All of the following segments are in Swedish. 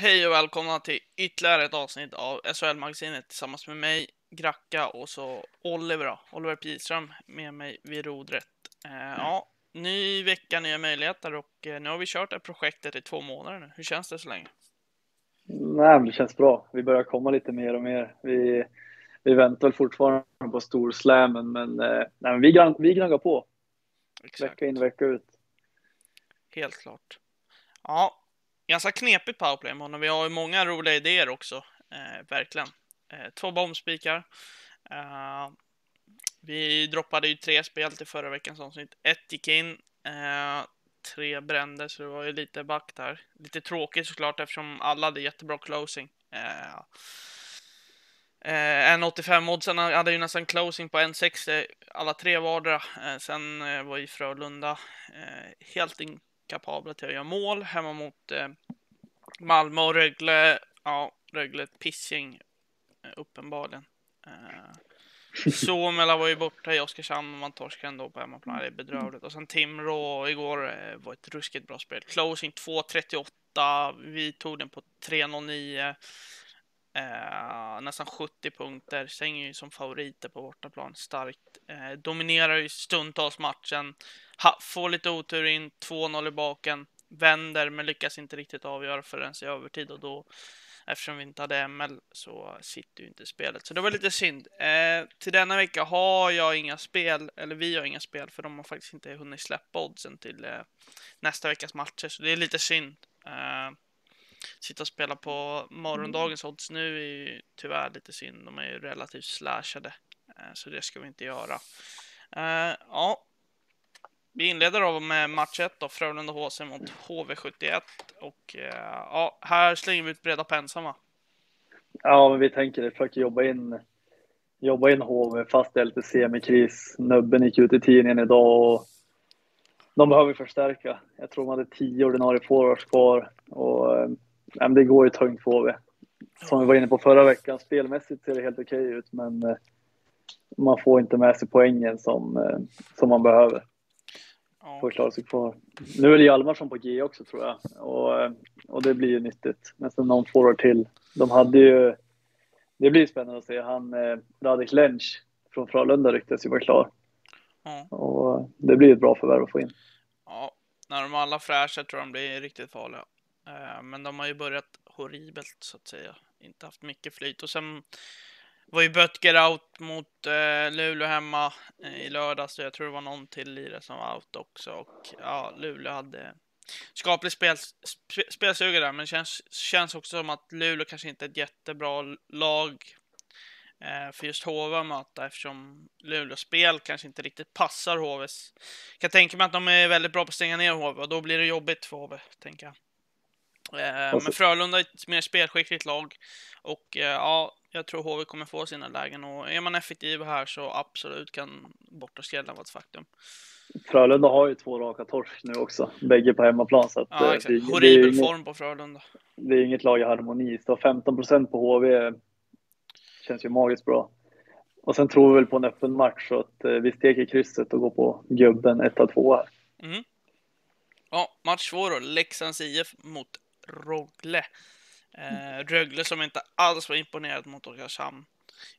Hej och välkomna till ytterligare ett avsnitt av SHL-magasinet tillsammans med mig, Gracka och så Oliver då, Oliver Pilström med mig vid rodret. Eh, ja, ny vecka, nya möjligheter och eh, nu har vi kört det här projektet i två månader nu. Hur känns det så länge? Nej, men det känns bra. Vi börjar komma lite mer och mer. Vi, vi väntar fortfarande på storslammen, men, eh, nej, men vi, vi gnaggar på. Exakt. Vecka in vecka ut. Helt klart. Ja, ganska knepigt powerplay med honom. vi har ju många roliga idéer också. Eh, verkligen. Eh, två bombspikar. Eh, vi droppade ju tre spel till förra veckans avsnitt. Ett gick in, eh, tre brände, så det var ju lite back där. Lite tråkigt såklart eftersom alla hade jättebra closing. Eh, eh en 85 oddsen hade ju nästan closing på 1,60 alla tre vardera. Eh, sen eh, var ju Frölunda eh, helt helt inkapabla till att göra mål hemma mot eh, Malmö och Rögle. Ja, Rögle ett pissgäng eh, uppenbarligen. Eh, Suomela var ju borta i Oskarshamn och man torskade ändå på hemmaplan. Det är bedrövligt. Och sen Timrå igår eh, var ett ruskigt bra spel. Closing 2.38. Vi tog den på 3.09. Eh, nästan 70 punkter. Stänger ju som favoriter på bortaplan starkt. Eh, dominerar ju stundtals matchen. Ha, får lite otur in, 2-0 i baken. Vänder men lyckas inte riktigt avgöra förrän i övertid och då eftersom vi inte hade ML så sitter ju inte spelet. Så det var lite synd. Eh, till denna vecka har jag inga spel, eller vi har inga spel för de har faktiskt inte hunnit släppa oddsen till eh, nästa veckas matcher. Så det är lite synd. Eh, sitta och spela på morgondagens odds nu är ju tyvärr lite synd. De är ju relativt slashade. Eh, så det ska vi inte göra. Eh, ja, vi inleder då med match 1 då, Frölunda HC mot HV71 och eh, ja, här slänger vi ut breda pensar va? Ja, men vi tänker det, försöker jobba in, jobba in HV fast det är lite semikris. Nubben gick ut i tidningen idag och de behöver förstärka. Jag tror de hade tio ordinarie forwards kvar eh, det går ju tungt för HV. Som vi var inne på förra veckan, spelmässigt ser det helt okej ut, men eh, man får inte med sig poängen som, eh, som man behöver Ja, för att klara sig kvar. Nu är det Hjalmarsson på G också tror jag och, och det blir ju nyttigt. Men sen någon forward till. De hade ju, det blir spännande att se. Han eh, Radek Lench från Frölunda ryktas ju vara klar ja, och det blir ett bra förvärv att få in. ja. När de alla fräscha tror jag de blir riktigt farliga. Eh, men de har ju börjat horribelt så att säga. Inte haft mycket flyt och sen var ju Böttger out mot eh, Luleå hemma eh, i lördags jag tror det var någon till lirare som var out också och ja, Luleå hade skaplig spel, sp spelsuga där men känns, känns också som att Luleå kanske inte är ett jättebra lag eh, för just HV att möta eftersom Luleås spel kanske inte riktigt passar HVs. Jag kan tänka mig att de är väldigt bra på att stänga ner HV och då blir det jobbigt för HV, tänker jag. Eh, Och så- men Frölunda är ett mer spelskickligt lag och eh, ja, jag tror HV kommer få sina lägen och är man effektiv här så absolut kan bortaskrällen vara ett faktum. Frölunda har ju två raka torsk nu också, bägge på hemmaplan. Så att, Ja, eh, exakt. det, det, är Horribel inget, form på Frölunda. det är inget lag i harmoni. Så 15 procent på HV känns ju magiskt bra. Och sen tror vi väl på en öppen match så att vi steker krysset och går på gubben 1-2 här. Mm. Ja, match två då. Leksands IF mot Rögle. Eh, Rögle som inte alls var imponerad mot Oskarshamn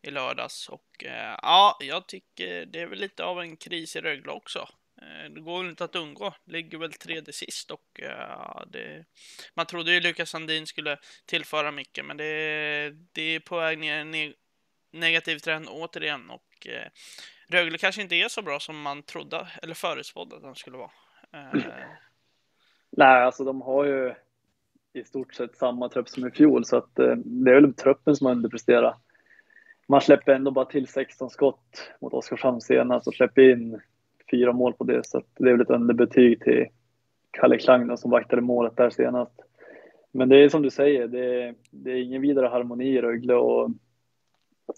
i lördags. Och eh, ja, jag tycker det är väl lite av en kris i Rögle också. Eh, det går väl inte att undgå. Ligger väl tredje sist och eh, det, man trodde ju Lukas Sandin skulle tillföra mycket, men det, det är på väg ner en ne- negativ trend återigen och eh, Rögle kanske inte är så bra som man trodde eller förutspådde att de skulle vara. Eh, Nej, alltså de har ju i stort sett samma trupp som i fjol så att eh, det är väl truppen som har underpresterat. Man släpper ändå bara till 16 skott mot Oskarshamn senast och släpper in fyra mål på det så att det är väl ett underbetyg till Kalle Klang då, som vaktade målet där senast. Men det är som du säger, det är, det är ingen vidare harmoni i Rögle och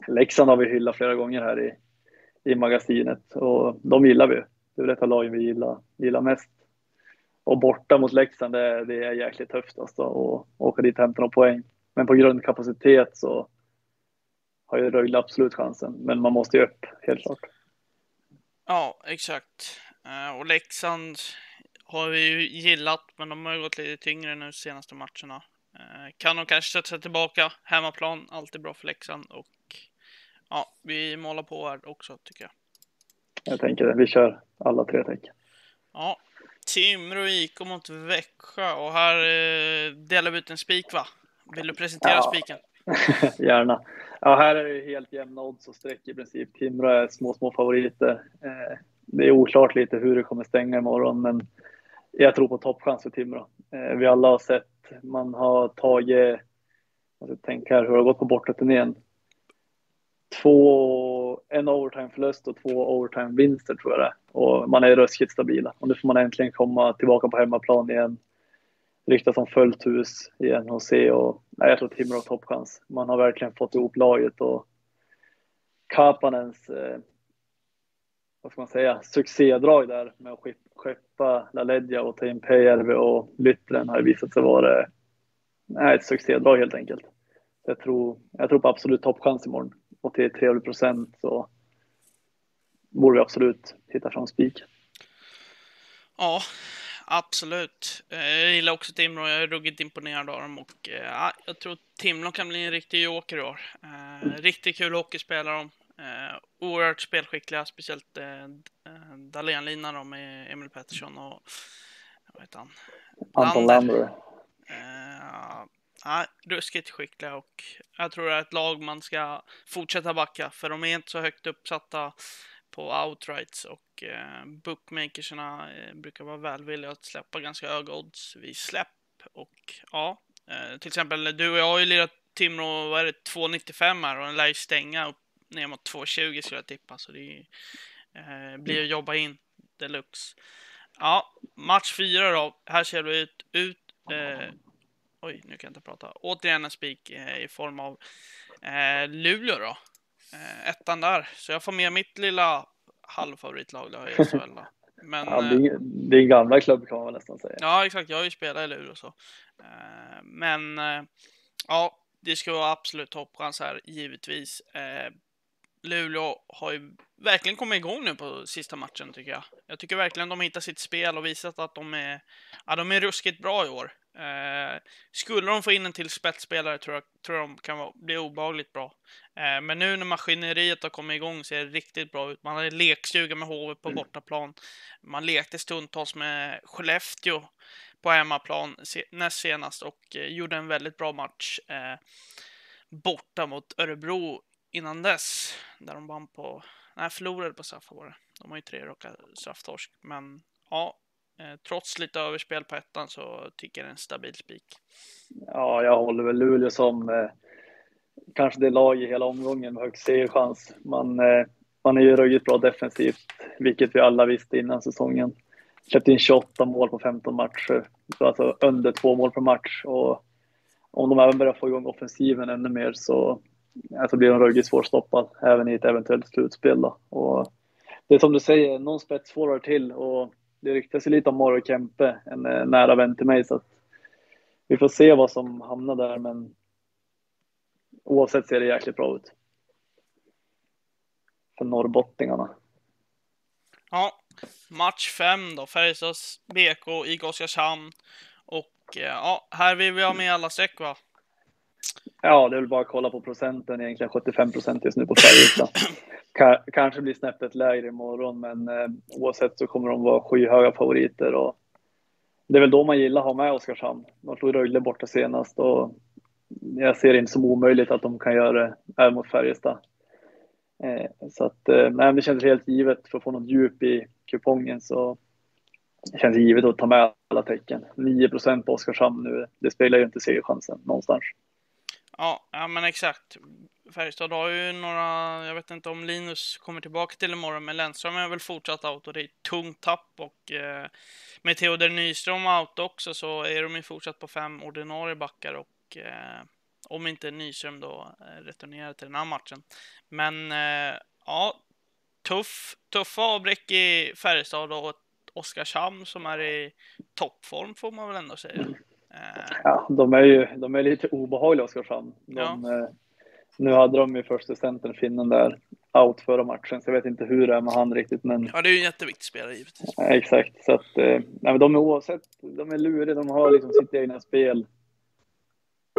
Leksand har vi hyllat flera gånger här i, i magasinet och de gillar vi. Det är väl ett av lagen vi gillar, gillar mest. Och borta mot Leksand, det, det är jäkligt tufft alltså att åka dit och hämta några poäng. Men på grundkapacitet så har ju Rögle absolut chansen. Men man måste ju upp, helt klart. Ja, exakt. Eh, Och Leksand har vi ju gillat, men de har ju gått lite tyngre nu senaste matcherna. Eh, kan de kanske sätta sig tillbaka. Hemmaplan, alltid bra för Leksand och ja, vi målar på här också tycker jag. Jag tänker det. Vi kör alla tre tecken. Ja, Timrå IK mot Växjö och här eh, delar vi ut en spik va? Vill du presentera ja. spiken? Gärna. Ja, här är det helt jämna odds och streck i princip. Timrå är små, små favoriter. Eh, det är oklart lite hur det kommer stänga imorgon, men jag tror på toppchans för Timrå. Eh, vi alla har sett, man har tagit, jag här hur det har gått på bortaturnén. Två, en overtime-förlust och två overtime-vinster tror jag det Och man är ruskigt stabila. Och nu får man äntligen komma tillbaka på hemmaplan igen. Ryktas som fullt hus i NHC och nej, jag tror Timrå har toppchans. Man har verkligen fått ihop laget och Kapanens eh, vad ska man säga, succédrag där med att skeppa LaLeggia och ta in Pejärvi och Lyttren har visat sig vara eh, nej, ett succédrag helt enkelt. Så jag, tror, jag tror på absolut toppchans imorgon och till trevlig procent så borde vi absolut hitta fram spik. Ja, absolut. Jag gillar också Timrå. Jag är ruggigt imponerad av dem och ja, jag tror Timrå kan bli en riktig joker i år. Eh, riktigt kul hockeyspelare de. Eh, oerhört spelskickliga, speciellt eh, eh Dahlén-linan med Emil Pettersson och vad heter han? Anton Lander. Ja, ruskigt skickliga och jag tror det är ett lag man ska fortsätta backa för de är inte så högt uppsatta på outrights och eh, bookmakerserna eh, brukar vara välvilliga att släppa ganska höga odds vid släpp och ja, eh, till exempel du och jag har ju lirat Timrå, vad är det, 2,95 här och den lär ju stänga upp ner mot 2,20 skulle jag tippa. Så det eh, blir att jobba in deluxe. Ja, match fyra då. Här ser det ut. ut eh, oj, nu kan jag inte prata. Återigen en spik eh, i form av eh, Luleå då. Eh, ettan där. Så jag får med mitt lilla halvfavoritlag då i SHL då. Men, ja, det, det är gamla klubb kan man nästan säga. Ja, exakt. Jag har ju spelat i Luleå så. Eh, men eh, ja, det ska vara absolut toppchans här, givetvis. Eh, Luleå har ju verkligen kommit igång nu på sista matchen tycker jag. Jag tycker verkligen de har hittat sitt spel och visat att de är, ja, de är ruskigt bra i år. Eh, skulle de få in en till spetsspelare tror jag, tror jag de kan vara, bli obagligt bra. Eh, men nu när maskineriet har kommit igång ser det riktigt bra ut. Man hade lekstuga med HV på mm. bortaplan. Man lekte stundtals med Skellefteå på hemmaplan näst senast och eh, gjorde en väldigt bra match eh, borta mot Örebro innan dess, där de vann på, nej förlorade på straffar var det. De har ju tre raka strafftorsk, men ja, Eh, trots lite överspel på ettan så tycker jag det är en stabil spik. Ja, jag håller väl Luleå som eh, kanske det lag i hela omgången med högst segerchans. Man, eh, man är ju ruggigt bra defensivt, vilket vi alla visste innan säsongen. Släppte in 28 mål på 15 matcher, så alltså under två mål per match. Och om de även börjar få igång offensiven ännu mer så alltså blir de ruggigt svårstoppad även i ett eventuellt slutspel. Då. Och det är som du säger, någon spetsforward till och det ryktas ju lite om Mario Kempe, en eh, nära vän till mig, så att vi får se vad som hamnar där, men oavsett ser det jäkligt bra ut. För norrbottningarna. Ja, match fem då, Färjestads BK i Oskarshamn. Och eh, ja, här vill vi ha med alla streck va? Ja, det är väl bara att kolla på procenten egentligen. 75 procent just nu på Färjestad. Kanske blir snäppet lägre imorgon, men eh, oavsett så kommer de vara skyhöga favoriter. Och det är väl då man gillar att ha med Oskarshamn. De slog Rögle borta senast och jag ser det inte som omöjligt att de kan göra det även mot Färjestad. Eh, så att, eh, nej, det känns helt givet för att få något djup i kupongen så det känns givet att ta med alla tecken. 9 procent på Oskarshamn nu, det spelar ju inte segerchansen någonstans. Ja, ja men exakt. Färjestad har ju några, jag vet inte om Linus kommer tillbaka till imorgon, men Lennström är väl fortsatt out och det är ett tungt tapp och eh, med Theodor Nyström out också så är de ju fortsatt på fem ordinarie backar och eh, om inte Nyström då eh, returnerar till den här matchen. Men eh, ja, tuff, tuffa avbräck i Färjestad och Oskarshamn som är i toppform får man väl ändå säga. Eh, ja, de är ju de är lite obehagliga Oskarshamn. De, ja. Eh, nu hade de ju första centern, finnen där, out förra matchen, så jag vet inte hur det är med han riktigt. Men... Ja, det är ju en jätteviktig spelare givetvis. Exakt, så att eh, nej, men de är oavsett, de är luriga, de har liksom sitt egna spel.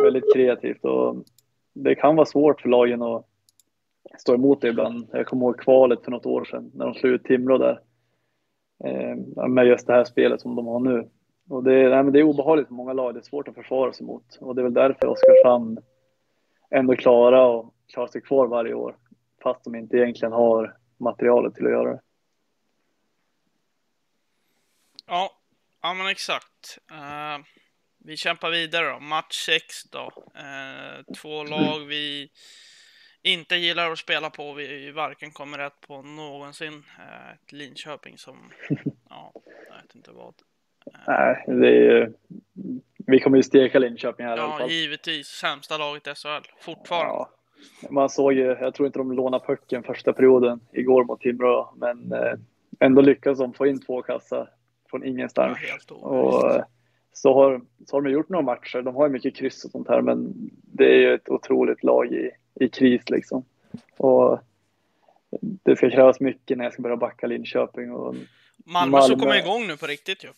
väldigt kreativt och det kan vara svårt för lagen att stå emot det ibland. Jag kommer ihåg kvalet för något år sedan när de slog ut Timrå där. Eh, med just det här spelet som de har nu. Och det, nej, det är obehagligt för många lag. Det är svårt att försvara sig mot. Och det är väl därför Oskarshamn ändå klarar och klarar sig kvar varje år. Fast de inte egentligen har materialet till att göra det. Ja, ja men exakt. Uh, vi kämpar vidare då. Match 6 då. Uh, två lag vi inte gillar att spela på. Vi varken kommer rätt på någonsin. Uh, ett Linköping som, ja, jag vet inte vad. Nej, det är ju, vi kommer ju steka Linköping här ja, i alla fall. Ja, givetvis. Sämsta laget i SHL, fortfarande. Ja. Man såg ju, jag tror inte de lånade pucken första perioden igår mot Timrå, men eh, ändå lyckades de få in två kassar från ingenstans. Ja, och eh, så har, så har de gjort några matcher. De har ju mycket kryss och sånt här, men det är ju ett otroligt lag i, i kris liksom. Och det ska krävas mycket när jag ska börja backa Linköping. Och Malmö, Malmö som kommer igång nu på riktigt ju.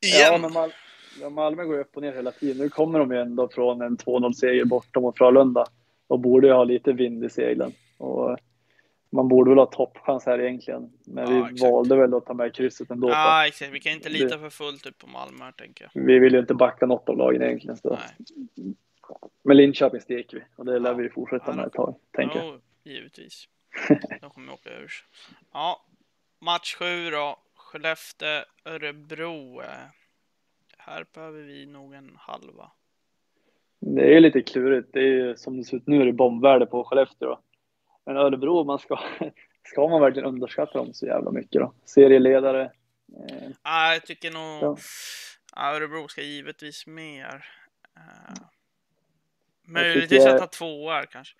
Igen! Ja, men Mal ja, Malmö går upp och ner hela tiden. Nu kommer de ju ändå från en 2-0-seger borta mot Frölunda och borde ju ha lite vind i seglen. Och man borde väl ha toppchans här egentligen. Men ja, vi exakt. valde väl att ta med krysset ändå. Ja, exakt. Vi kan inte lita för fullt ut på Malmö här, tänker jag. Vi vill ju inte backa något av lagen egentligen. Så. Nej. Men Linköping steker vi och det lär vi fortsätta ja, med ett tag, tänker jag. givetvis. De kommer åka ur. Ja, match sju då. Skellefteå, Örebro. Här behöver vi nog en halva. Det är lite klurigt. Det är ju som det ser ut nu är det bombvärde på Skellefteå. Då. Men Örebro, man ska, ska man verkligen underskatta dem så jävla mycket då? Serieledare? Eh. Ja, jag tycker nog ja. Örebro ska givetvis mer. Uh, möjligtvis att ta två här kanske.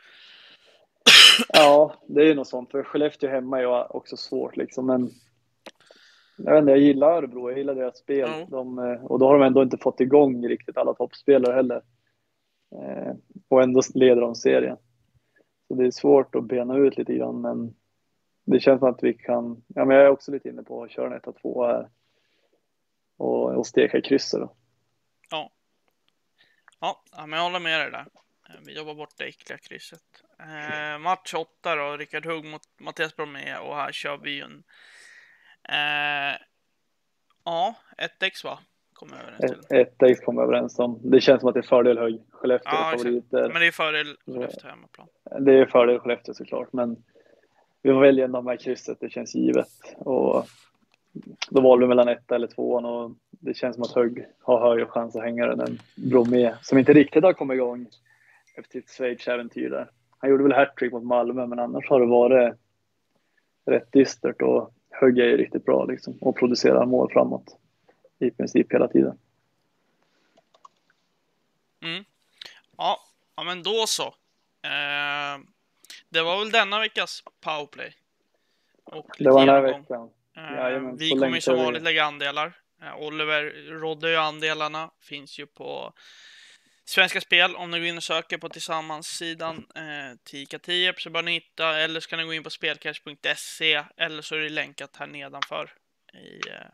Ja, det är ju något sånt. För Skellefteå hemma är ju också svårt liksom. Men jag, vet inte, jag gillar Örebro, jag gillar deras spel. Mm. De, eh, och då har de ändå inte fått igång riktigt alla toppspelare heller. Eh, och ändå leder de serien. Så det är svårt att bena ut lite grann, men det känns som att vi kan. Ja, men jag är också lite inne på att köra en 1 2 här och, och steka krysset. Ja. ja, men jag håller med dig där. Eh, vi jobbar bort det äckliga krysset. Eh, match 8 då, Rickard Hugg mot Mattias Bromé och här kör vi en Eh, ja, 1x va? Kom överens till. 1x kom överens om. Det känns som att det är fördel höj. Skellefteå ja, är favoriter. Men det är fördel Skellefteå hemmaplan. Det är fördel Skellefteå såklart, men vi får välja ändå med krysset. Det känns givet. Och då valde vi mellan ett eller tvåan och det känns som att Högg har högre chans att hänga den än Bromé som inte riktigt har kommit igång efter sitt Schweiz-äventyr där. Han gjorde väl hattrick mot Malmö, men annars har det varit rätt dystert och Högg är ju riktigt bra liksom och producerar mål framåt i princip hela tiden. Mm. Ja, ja, men då så. Eh, det var väl denna veckas powerplay. Och det var den här veckan. Eh, vi kommer ju som vanligt lägga andelar. Eh, Oliver rådde ju andelarna. Finns ju på Svenska Spel, om ni går in och söker på Tillsammans-sidan eh, ICA Tierp så bör ni hitta, eller så kan ni gå in på spelcash.se eller så är det länkat här nedanför. I, eh,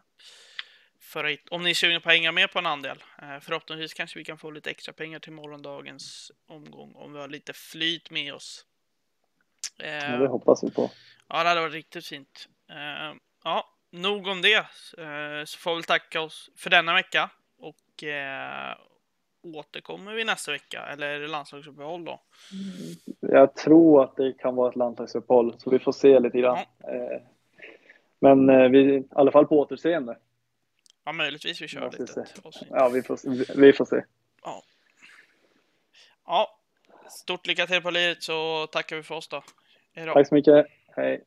för om ni är sugna på att hänga med på en andel. Eh, förhoppningsvis kanske vi kan få lite extra pengar till morgondagens omgång om vi har lite flyt med oss. Eh, ja, det hoppas vi på. Ja, det hade varit riktigt fint. Eh, ja, nog om det. Eh, så får vi tacka oss för denna vecka och eh, återkommer vi nästa vecka eller är det landslagsuppehåll då? Jag tror att det kan vara ett landslagsuppehåll så vi får se lite grann. Mm. Men eh, vi, i alla fall på återseende. Ja, möjligtvis vi kör lite. Ja, vi får, vi får se. Ja. ja, stort lycka till på livet så tackar vi för oss då. Hejdå. Tack så mycket. Hej.